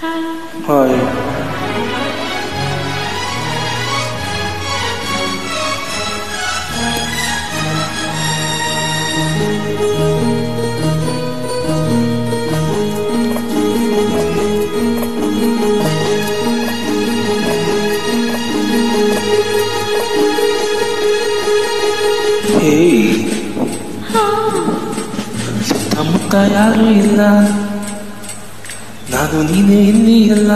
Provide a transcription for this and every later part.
Hi ಹೇ ಸುತ್ತಮುತ್ತ ಯಾರು ಇಲ್ಲ ನಾನು ನೀನೇ ಇಲ್ಲಿ ಎಲ್ಲ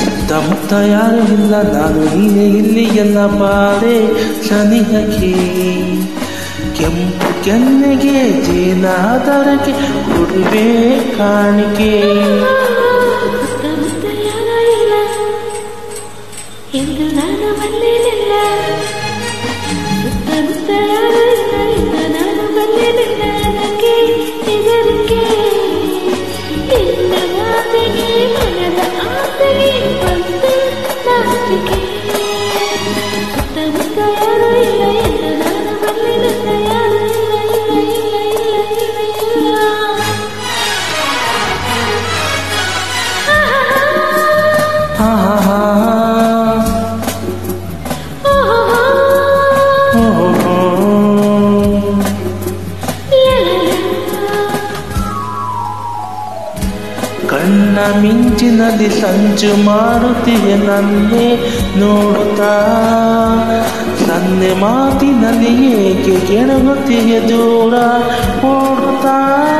ಸುತ್ತಮುತ್ತ ಯಾರು ಇಲ್ಲ. ನಾನು ನೀನೇ ಇಲ್ಲಿ ಎಲ್ಲ ಬಾರೆ ಸನಿಹಕ್ಕೆ. ಕೆಂಪು ಕೆನ್ನೆಗೆ ಜೇನಾದರಕ್ಕೆ ಕೊಡುವೆ ಕಾಣಿಕೆ. ಎಂದು ನಾನು ಬಲ್ಲೆನಿಲ್ಲ ಕಣ್ಣ ಮಿಂಚಿನಲ್ಲಿ ಸಂಚು ಮಾಡುತ್ತಿವೆ ನನ್ನೇ ನೋಡುತ್ತಾ. ಸನ್ನೆ ಮಾತಿನಲ್ಲಿ ಏಕೆ ಕೆಣಗುತ್ತಿಗೆ ದೂರ ಓಡುತ್ತಾ.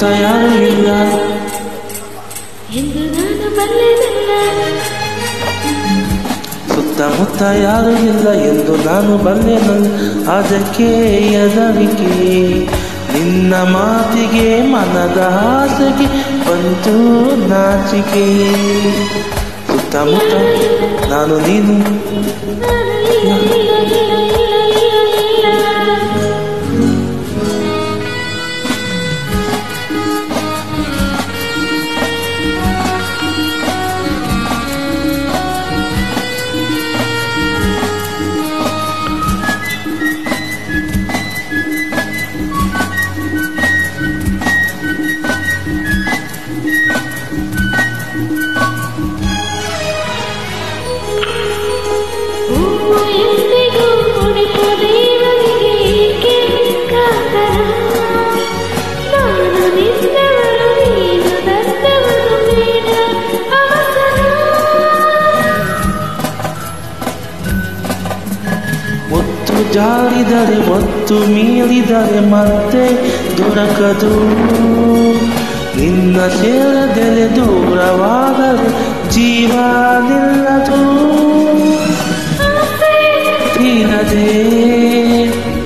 ಸುತ್ತಮುತ್ತ ಯಾರು ಇಲ್ಲ ಎಂದು ನಾನು ಬಲ್ಲೆನಲ್ಲ. ಸುತ್ತಮುತ್ತ ಯಾರು ಇಲ್ಲ ಎಂದು ನಾನು ಬಲ್ಲೆನಲ್ಲ. ಅದಕ್ಕೆ ಎದರಿಕೆ ನಿನ್ನ ಮಾತಿಗೆ ಮನದ ಆಸೆಗೆ ಬಂತು ನಾಚಿಕೆ. ಸುತ್ತಮುತ್ತ ನಾನು ನೀನು. ಜಾರಿದರೆ ಒತ್ತು ಮೀರಿದರೆ ಮತ್ತೆ ದೊರಕದು. ನಿನ್ನ ಸೇರದೆಲೆ ದೂರವಾದರೆ ಜೀವ ನಿಲ್ಲದು ತೀರದೆ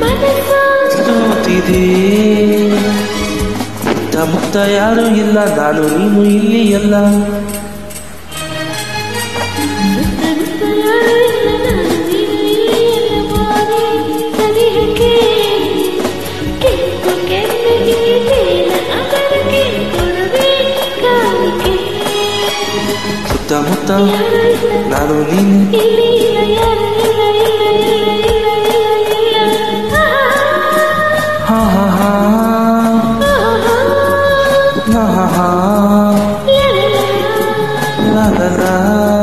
ಮನಸ್ಸು ಸೋತಿದೆ ಸುತ್ತಮುತ್ತ ಯಾರು ಇಲ್ಲ ನಾನು ನೀನು ಇಲ್ಲಿ ಎಲ್ಲ. ಸುತ್ತಮುತ್ತ ನಾನು ನೀನು. La la la